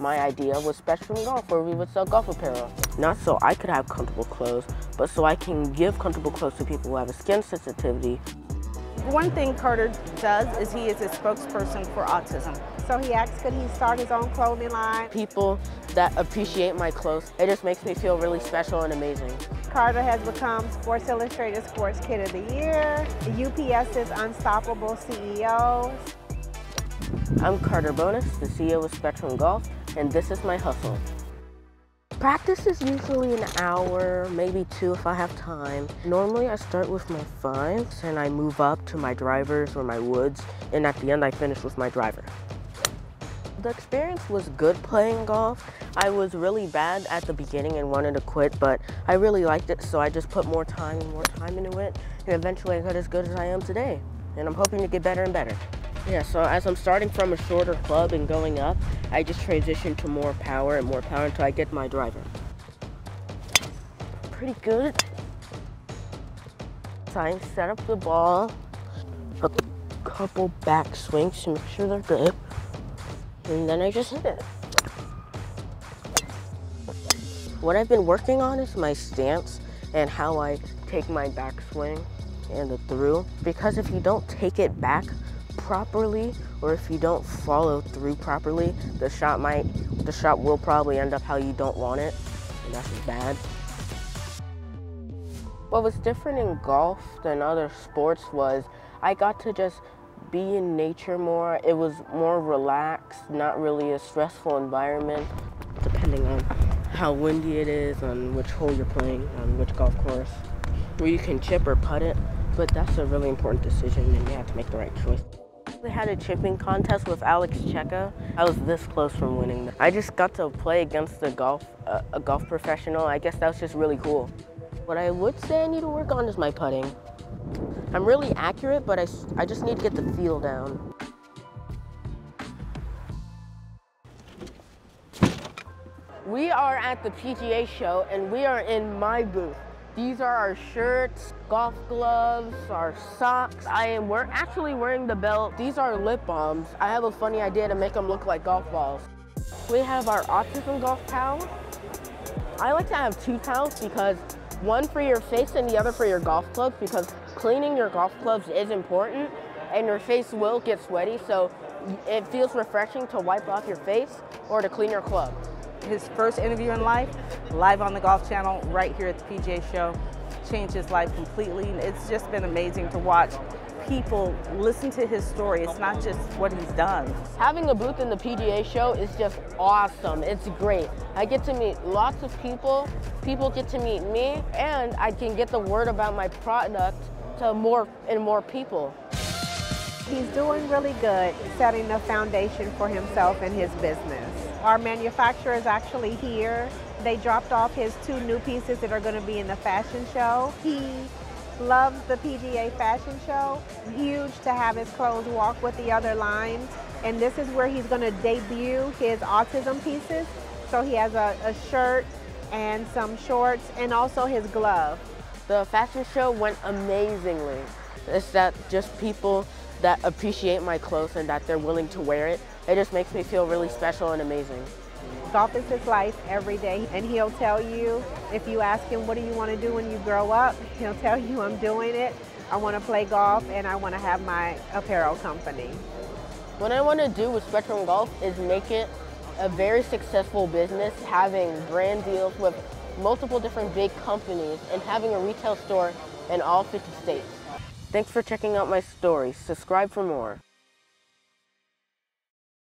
My idea was Spectrum Golf, where we would sell golf apparel. Not so I could have comfortable clothes, but so I can give comfortable clothes to people who have a skin sensitivity. One thing Carter does is he is a spokesperson for autism. So he asked could he start his own clothing line. People that appreciate my clothes, it just makes me feel really special and amazing. Carter has become Sports Illustrated Sports Kid of the Year, UPS's Unstoppable CEO. I'm Carter Bonas, the CEO of Spectrum Golf, and this is my hustle. Practice is usually an hour, maybe two if I have time. Normally I start with my fives and I move up to my drivers or my woods, and at the end I finish with my driver. The experience was good playing golf. I was really bad at the beginning and wanted to quit, but I really liked it, so I just put more time and more time into it, and eventually I got as good as I am today. And I'm hoping to get better and better. Yeah, so as I'm starting from a shorter club and going up, I just transition to more power and more power until I get my driver. Pretty good. So I set up the ball, a couple back swings to make sure they're good, and then I just hit it. What I've been working on is my stance and how I take my backswing and the through. Because if you don't take it back properly or if you don't follow through properly, the shot might, the shot will probably end up how you don't want it, and that's just bad. What was different in golf than other sports was I got to just be in nature more. It was more relaxed, not really a stressful environment, depending on how windy it is, on which hole you're playing, on which golf course, where you can chip or putt it. But that's a really important decision and you have to make the right choice. They had a chipping contest with Alex Cejka. I was this close from winning. I just got to play against a golf, uh, a golf professional. I guess that was just really cool. What I would say I need to work on is my putting. I'm really accurate, but I, I just need to get the feel down. We are at the PGA show and we are in my booth. These are our shirts, golf gloves, our socks. I am wear actually wearing the belt. These are lip balms. I have a funny idea to make them look like golf balls. We have our autism golf towel. I like to have two towels because one for your face and the other for your golf clubs because cleaning your golf clubs is important and your face will get sweaty so it feels refreshing to wipe off your face or to clean your club his first interview in life, live on the Golf Channel, right here at the PGA Show. Changed his life completely. It's just been amazing to watch people listen to his story. It's not just what he's done. Having a booth in the PGA show is just awesome. It's great. I get to meet lots of people. People get to meet me, and I can get the word about my product to more and more people. He's doing really good setting the foundation for himself and his business. Our manufacturer is actually here. They dropped off his two new pieces that are going to be in the fashion show. He loves the PGA fashion show. Huge to have his clothes walk with the other lines. And this is where he's going to debut his autism pieces. So he has a, a shirt and some shorts and also his glove. The fashion show went amazingly. It's that just people that appreciate my clothes and that they're willing to wear it. It just makes me feel really special and amazing. Golf is his life every day, and he'll tell you, if you ask him, what do you want to do when you grow up? He'll tell you, I'm doing it. I want to play golf, and I want to have my apparel company. What I want to do with Spectrum Golf is make it a very successful business, having brand deals with multiple different big companies, and having a retail store in all 50 states. Thanks for checking out my story. Subscribe for more.